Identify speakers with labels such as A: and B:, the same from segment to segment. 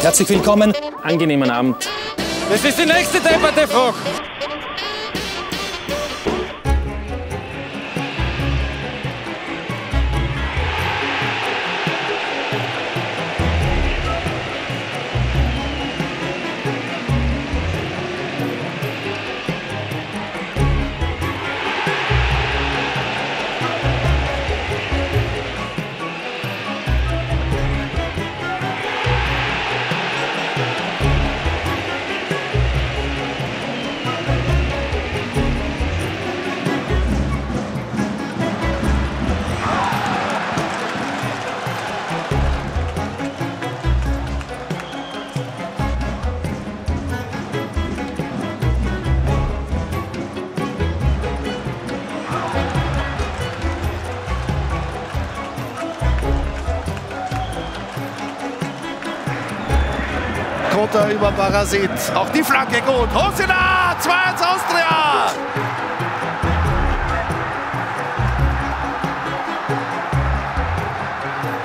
A: Herzlich willkommen. Angenehmen Abend.
B: Das ist die nächste Debatte, Frau.
C: Konter über Barasit. Auch die Flanke gut. Hosina, 2-1 Austria.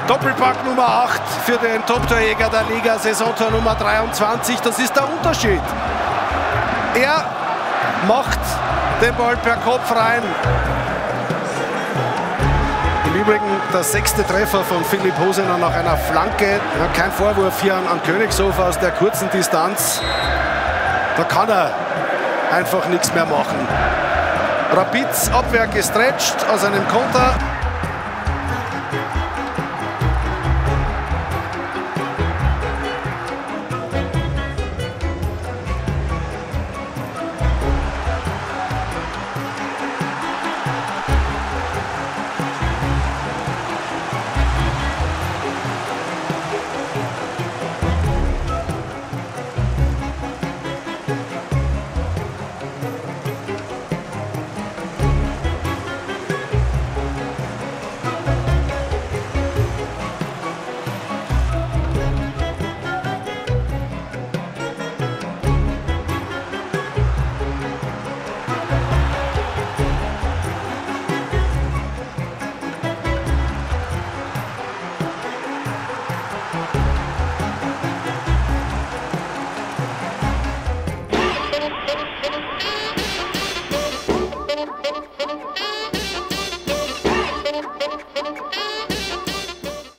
C: Doppelpack Nummer 8 für den Top-Torjäger der Liga, Saisontor Nummer 23. Das ist der Unterschied. Er macht den Ball per Kopf rein. Im Übrigen der sechste Treffer von Philipp Hosener nach einer Flanke. Ja, kein Vorwurf hier an, an Königshofer aus der kurzen Distanz. Da kann er einfach nichts mehr machen. Rapids Abwehr gestretcht aus einem Konter.